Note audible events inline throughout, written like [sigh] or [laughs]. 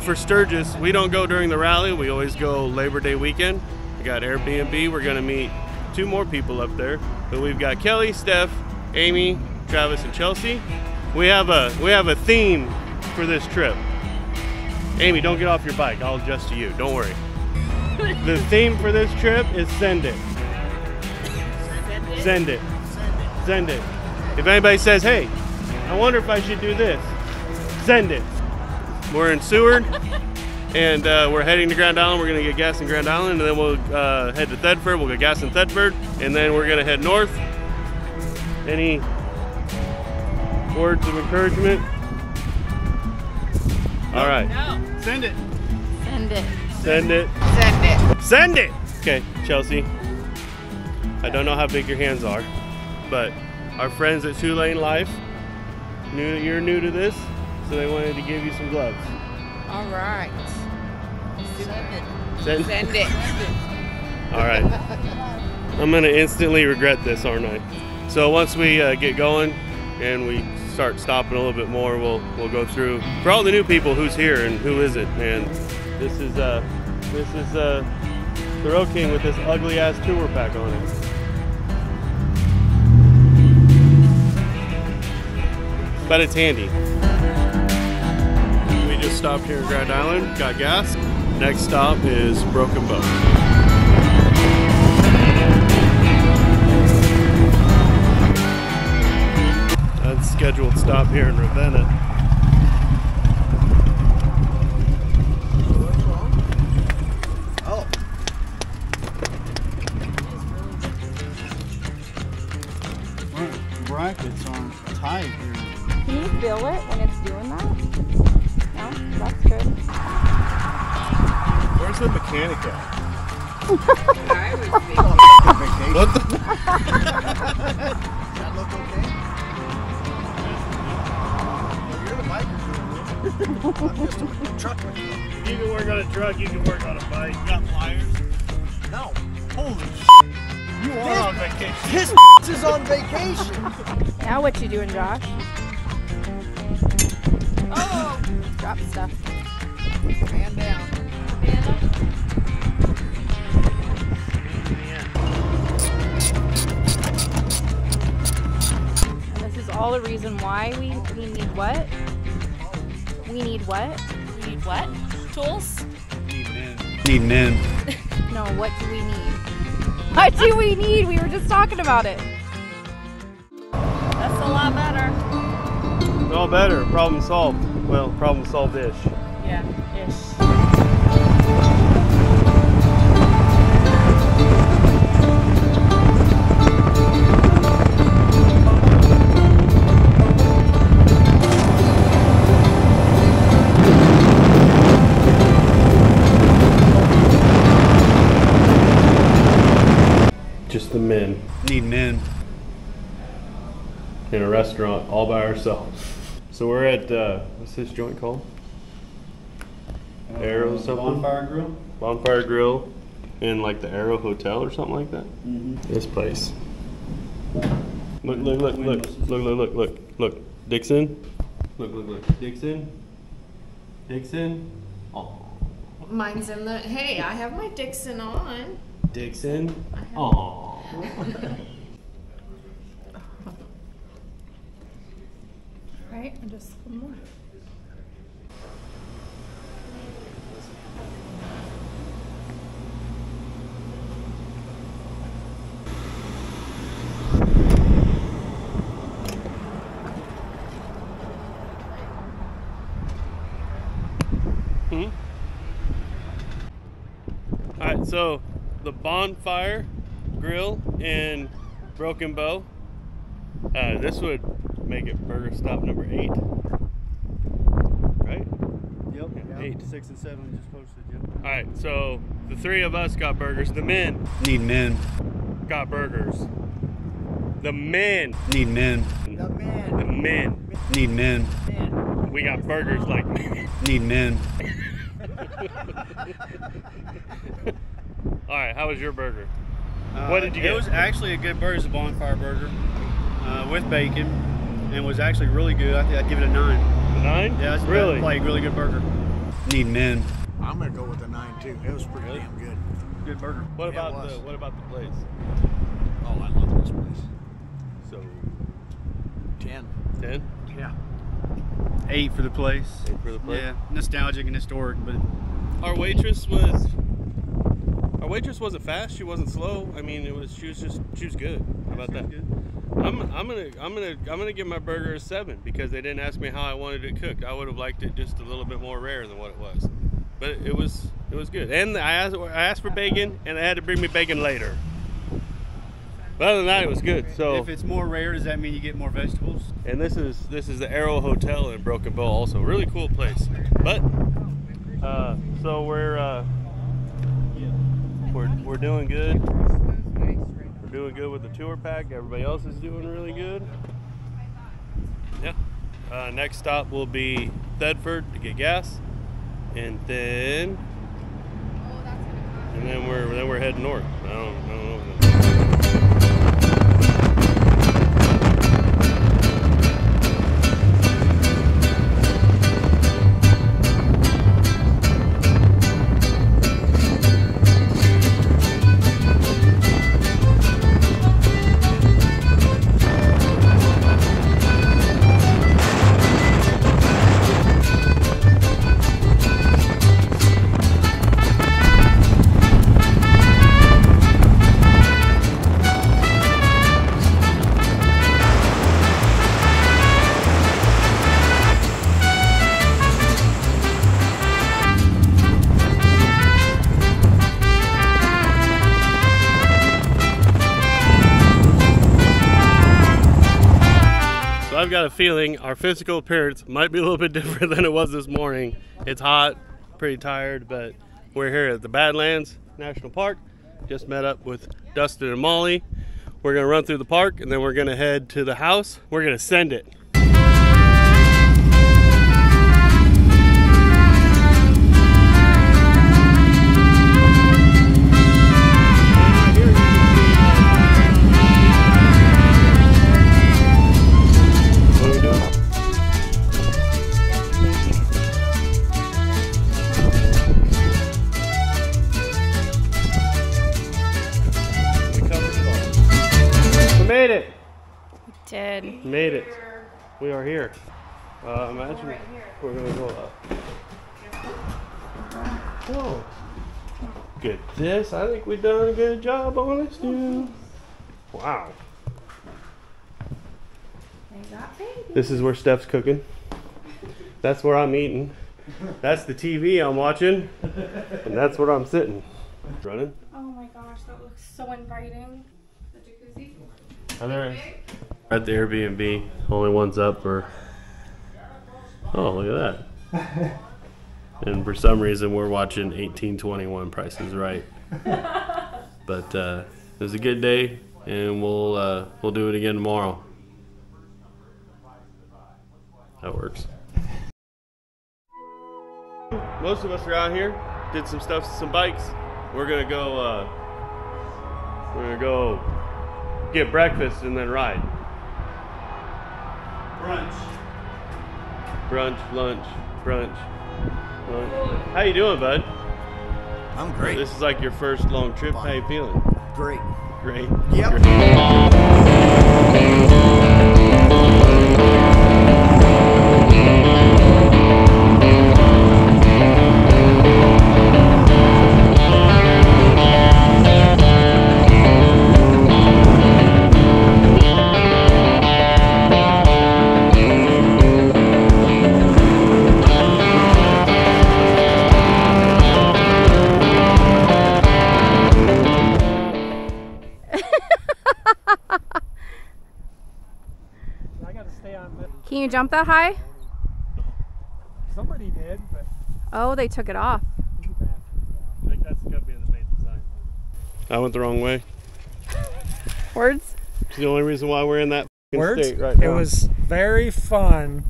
for Sturgis. We don't go during the rally. We always go Labor Day weekend. We got Airbnb. We're gonna meet two more people up there. But we've got Kelly, Steph, Amy, Travis, and Chelsea. We have a we have a theme for this trip. Amy, don't get off your bike. I'll adjust to you. Don't worry. the theme for this trip is send it. Send it. Send it. If anybody says, hey, I wonder if I should do this, send it. We're in Seward and uh, we're heading to Grand Island. We're going to get gas in Grand Island and then we'll uh, head to Thedford. We'll get gas in Thedford and then we're going to head north. Any words of encouragement? All right. No. Send it. Send it. Send it. Send it. Send it! Okay, Chelsea. I don't know how big your hands are, but our friends at Two Lane Life knew that you're new to this, so they wanted to give you some gloves. All right. Send, Send it. [laughs] All right. I'm gonna instantly regret this, aren't I? So once we uh, get going and we start stopping a little bit more, we'll we'll go through for all the new people who's here and who is it. And this is uh this is uh the Road King with this ugly ass tour pack on it. But it's handy. Just stopped here in Grand Island, got gas. Next stop is Broken Bow. That's scheduled stop here in Ravenna. Just a truck mechanic. You can work on a truck, you can work on a bike. You Got pliers. No. Holy sh! You are on vacation. This [laughs] is on vacation. Now what you doing, Josh? Oh! Drop stuff. Man down. And this is all the reason why we, we need what? We need what? We need what? Tools? Need men. Need men. No, what do we need? What do we need? We were just talking about it. That's a lot better. All better. Problem solved. Well, problem solved ish. Yeah, ish. Men Need men. in a restaurant all by ourselves. So we're at uh, what's this joint called? Arrow something? Bonfire grill. Bonfire Grill in like the Arrow Hotel or something like that. Mm-hmm. This place. Look! Look! Look! Look! Look! Look! Look! Look! Look! Dixxon. Look! Look! Look! Dixxon. Dixxon. Oh. Mine's in the. Hey, I have my Dixxon on. Dixxon. Oh. [laughs] Right? And just one more. Hmm. All right, so the bonfire grill in Broken Bow. Uh, this would make it burger stop number eight, right? Yep. Eight. Six and seven just posted. Yep. All right, so the three of us got burgers. The men Need men. got burgers. The men, Need men. the men, The men. Need men. we got burgers like men. Need men. [laughs] All right, how was your burger? What did you Uh, get? It was actually a good burger. It's a bonfire burger uh, with bacon, and was actually really good. I think I'd give it a nine. A nine? Yeah, it's really. like really good burger. need men. I'm gonna go with a nine too. It was pretty damn good. Good burger. What Yeah, about the what about the place? Oh, I love this place. So Ten. ten Yeah. Eight for the place. Eight for the place. Yeah, nostalgic and historic, but our waitress was our waitress wasn't fast. She wasn't slow. I mean, it was she was just she was good. How about that? I'm, I'm gonna I'm gonna I'm gonna give my burger a seven because they didn't ask me how I wanted it cooked. I would have liked it just a little bit more rare than what it was, but it was it was good. And I asked I asked for bacon, and they had to bring me bacon later. But other than that, it was good. So if it's more rare, does that mean you get more vegetables? and this is this is the Arrow Hotel in Broken Bow, also really cool place. But uh, so we're uh, we're we're doing good. We're doing good with the tour pack. Everybody else is doing really good. Yeah. Uh, next stop will be Thedford to get gas, and then and then we're then we're heading north. I don't, I don't know. I've got a feeling our physical appearance might be a little bit [laughs] different than it was this morning. It's hot, pretty tired, but we're here at the Badlands National Park. Just met up with Dustin and Molly. We're gonna run through the park and then we're gonna head to the house. We're gonna send it. We are here. Uh, imagine we're gonna go up. Whoa. Good. This, I think we've done a good job on this, dude. Wow. This is where Steph's cooking. That's where I'm eating. That's the TV I'm watching. And that's where I'm sitting. Running. Oh my gosh, that looks so inviting. The jacuzzi. Are there at the Airbnb? Only one's up or Oh, look at that. [laughs] and for some reason we're watching 1821 Prices Right. [laughs] but uh, it was a good day and we'll uh, we'll do it again tomorrow. That works. Most of us are out here, did some stuff, some bikes. We're gonna go uh, we're gonna go get breakfast and then ride. Brunch. Brunch, lunch, brunch, lunch. How you doing, bud? I'm great. This is like your first long trip. How you feeling? Great. Great. Yep. I jump that high? Somebody did, but Oh, they took it off. I think that's gonna be the main design. I went the wrong way. [laughs] Words? It's the only reason why we're in that words. state right now. It was very fun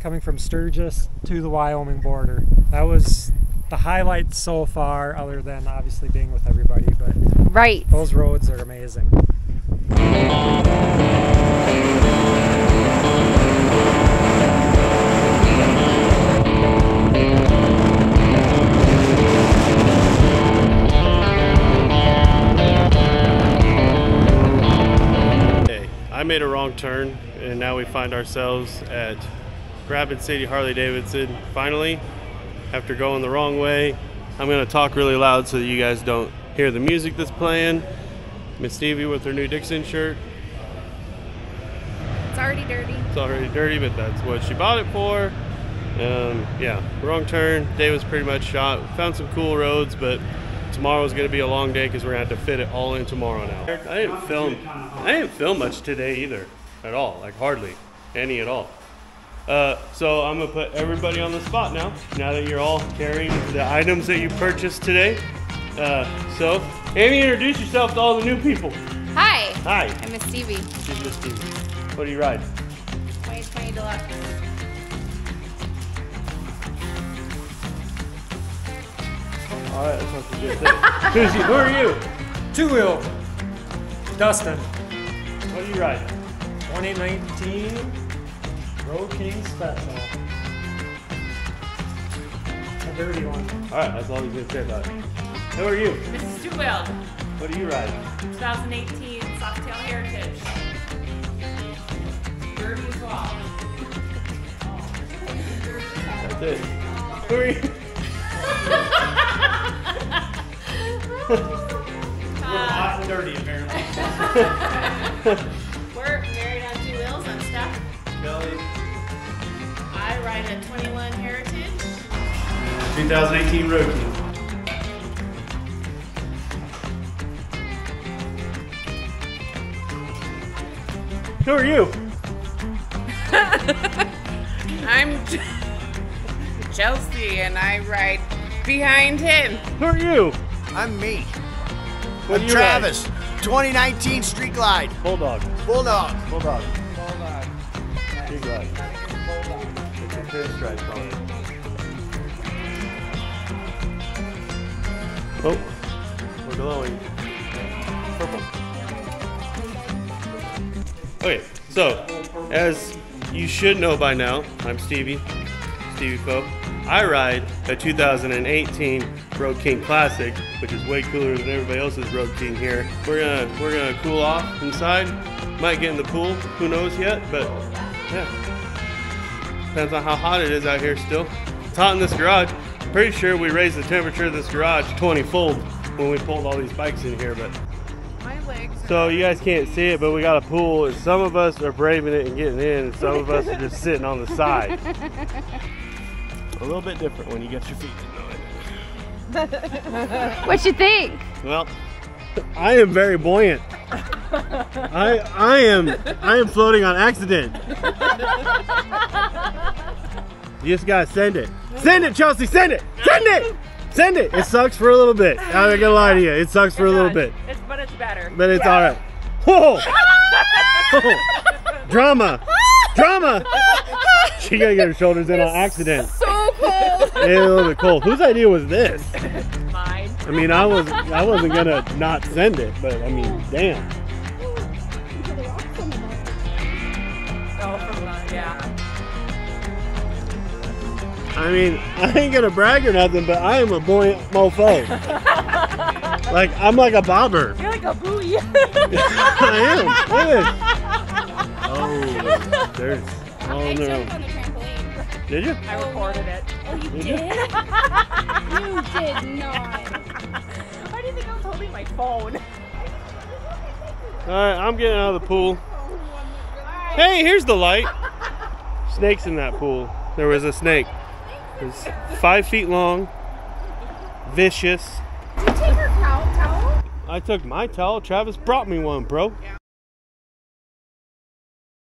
coming from Sturgis to the Wyoming border. That was the highlight so far, other than obviously being with everybody. But Right. those roads are amazing. Made a wrong turn, and now we find ourselves at Rapid City Harley Davidson. Finally, after going the wrong way, I'm gonna talk really loud so that you guys don't hear the music that's playing. Miss Stevy with her new Dixxon shirt. It's already dirty. It's already dirty, but that's what she bought it for. Um, yeah, wrong turn. Day was pretty much shot. Found some cool roads, but tomorrow's gonna be a long day because we're gonna have to fit it all in tomorrow now. I didn't film. I didn't film much today either, at all. Like hardly any at all. Uh, so I'm gonna put everybody on the spot now. Now that you're all carrying the items that you purchased today. Uh, so, Amy, introduce yourself to all the new people. Hi. Hi. I'm Miss Stevy. She's Miss Stevy. What do you ride? 2020 Deluxe. All right, that's what you did. Who's you? Who are you? Two wheel. Dustin. What do you ride? 2019 Road King Special. A dirty one. All right, that's all you can say about it. Who are you? Mrs. Two-Wheeled, What do you ride? 2018 Softail Heritage. Derby as well. That's it. Who are you? Hot and dirty, apparently. We're married on two wheels. I'm Steph. Kelly. I ride a 21 Heritage. 2018 Road King. Who are you? [laughs] I'm Chelsea and I ride behind him. Who are you? I'm me. What I'm Travis. 2019 Street Glide. Bulldog. Bulldog. Bulldog. Big ride. It's a pinstripe on. Oh, we're glowing. Purple. Okay, so as you should know by now, I'm Stevy, Stevy Pope. I ride a 2018 Road King Classic, which is way cooler than everybody else's Road King here. We're gonna we're gonna cool off inside. Might get in the pool, who knows yet, but yeah. Depends on how hot it is out here still. It's hot in this garage. Pretty sure we raised the temperature of this garage 20 fold when we pulled all these bikes in here, but My legs. so you guys can't see it, but we got a pool. And some of us are braving it and getting in, and some of us are just sitting on the side. [laughs] A little bit different when you get your feet into it. [laughs] What you think? Well, I am very buoyant. I I am I am floating on accident. You just gotta send it. Send it, Chelsea. Send it. Send it. Send it. It sucks for a little bit. I'm not gonna lie to you. It sucks for a little bit. It's, but it's better. But it's all right. Whoa! Whoa. Drama! Drama! [laughs] She gotta get her shoulders in on accident. So cold. It's a little bit cold. Whose idea was this? Mine. I mean, I was I wasn't gonna not send it, but I mean, damn. Oh, from the, yeah. I mean, I ain't gonna brag or nothing, but I am a buoyant mofo. [laughs] like I'm like a bobber. You're like a buoy. [laughs] I am. Look at this. Oh, there's. Oh I no. Did you? I recorded it. Oh, you Did you? did? [laughs] you did not. Why do you think I was holding my phone? All right, I'm getting out of the pool. Hey, here's the light. Snakes in that pool. There was a snake. It was five feet long, vicious. Did you take her cow towel? I took my towel. Travis brought me one, bro.